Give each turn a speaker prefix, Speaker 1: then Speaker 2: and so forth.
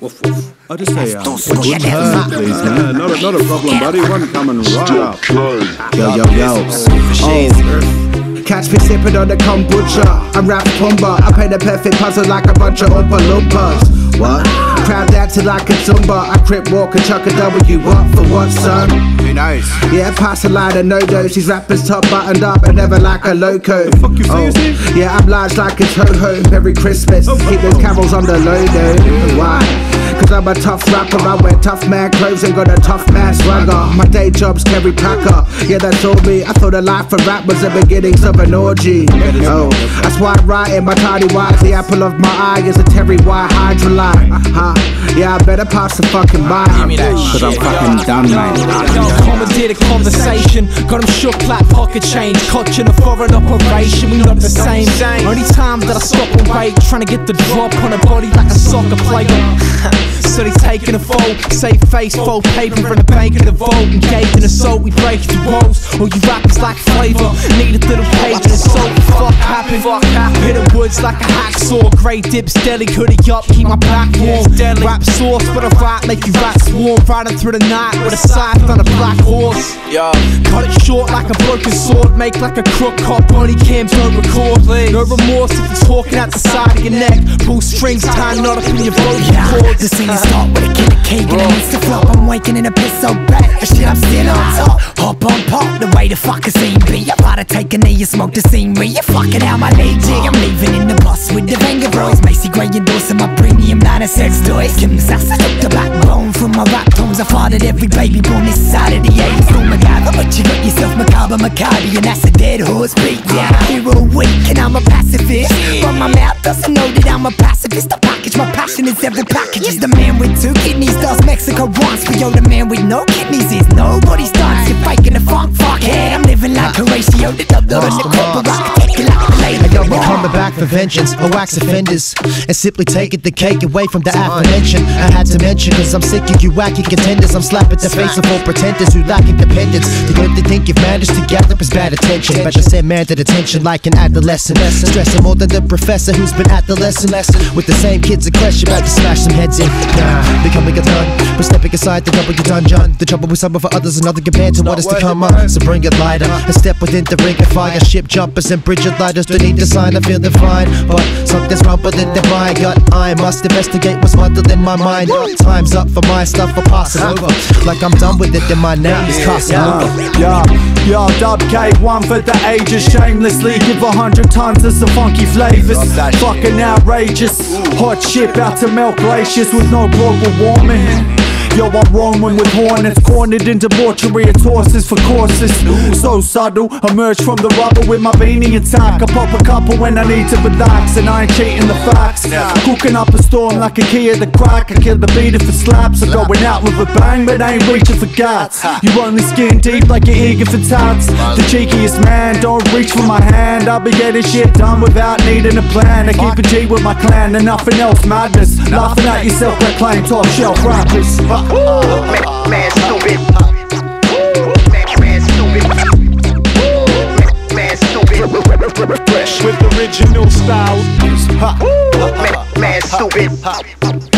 Speaker 1: Woof woof. I just say, uh, a good turn, please, man. Not a, not a problem, buddy. One coming right up. Yo, yo, yo. Oh.
Speaker 2: Catch me sipping on the kombucha. I'm rap pumba. I paint a perfect puzzle like a bunch of Oompa Loompas. What? Dancing like a Zumba. I crip walk and chuck a W up for what, son?
Speaker 3: Be nice.
Speaker 2: Yeah, pass a line of NoDoz. These rappers top buttoned up and never like a loco.
Speaker 1: fuck you
Speaker 2: oh.
Speaker 1: say?
Speaker 2: Yeah, I'm large like a Toho. Merry Christmas. Keep those carols on the though. Why? Cause I'm a tough rapper. I wear tough man clothes and got a tough man swagger. My day job's Kerry Packer. Yeah, that's all me. I thought the life of rap was the beginnings of an orgy. Oh, that's why I write in my tiny white. The apple of my eye is a Terry White Hydralyte. Huh? Yeah, I better pass the fucking by. Cause I'm fucking done, man.
Speaker 4: Commandeered a conversation, got him shook like pocket change. Clutching a foreign operation, we not the same. Only time that I stop and wait, trying to get the drop on a body like a soccer player. so they taking a fold, safe face, full paper in the bank of the vote. Engaged in assault, we break the walls. All you rappers like flavor, need a little page and soap. Fuck happen, fuck happen. Hit the woods like a hacksaw, grey dips, deli, hoodie up, keep my back warm. Rap sauce, but a rap make you rat swarm. Riding through the night with a scythe on a black horse. Cut it short like a broken sword, make like a crook cop, body cams don't record. No remorse if you're talking out the side of your neck. Pull strings, tie knot up in your vocal
Speaker 5: Yeah,
Speaker 4: cords.
Speaker 5: the scene start with a killer cake and it needs to flop. I'm waking in a piss so bad. Shit, I'm still on top. Hop on pop, the way the fuck a scene be. I gotta take a knee and smoke the scenery. You're fucking out my league, G. I'm leaving in the bus with the Vengaboys. Macy Gray endorsing my premium line of sex toys. Kim Sass, I took the backbone from my rap tones. I fathered every baby born this side of the 80s. No MacGyver, but you got yourself macabre, macabre and that's a dead horse beat down. Hero weak, and I'm a pacifist. But my mouth doesn't know that I'm a pacifist. I package my passion is every package. Is the man with two kidneys does Mexico once, but yo, the man with no kidneys is nobody's done. You're faking the funk, fuck yeah. I'm living like Horatio, the and the corporate rock. Take it like a.
Speaker 6: I got me coming back for vengeance, or wax offenders, and simply taking the cake away from the aforementioned. I had to mention, cause I'm sick of you wacky contenders. I'm slapping the face of all pretenders who lack independence. The good they think you've managed to gather is bad attention. Better send man to detention like an adolescent. Stressing more than the professor who's been at the lesson. With the same kids in question, about to smash some heads in. Nah, becoming a ton, but stepping aside the double you done, John. The trouble we suffer for others is nothing compared to what is to come up. So bring it lighter, and step within the ring of fire. Ship jumpers and bridge lighters don't need the sign. I feel divine, but something's wrong with it. Divine gut. I must investigate what's muddled in my mind. Time's up for my stuff for passing over. Like I'm done with it, then my name is Casanova.
Speaker 7: Yeah, yeah, dub K1 for the ages. Shamelessly give a hundred tons of some funky flavors. Fucking outrageous. Hot shit out to melt glaciers with no global warming. Yo, I'm roaming with hornets, cornered in debauchery and horses for courses. So subtle, emerge from the rubble with my beanie intact. I pop a couple when I need to relax, and I ain't cheating the facts. Cooking up a storm like a key at the crack. I kill the beat if it slaps. I'm going out with a bang, but I ain't reaching for guts. You only skin deep like you're eager for tats. The cheekiest man, don't reach for my hand. I'll be getting shit done without needing a plan. I keep a G with my clan and nothing else. Madness, laughing at yourself, proclaim top shelf rappers.
Speaker 8: Man, stupid. Man, man, stupid. Man, stupid.
Speaker 7: Fresh with original style.
Speaker 8: Man, man, stupid. Man, man, stupid.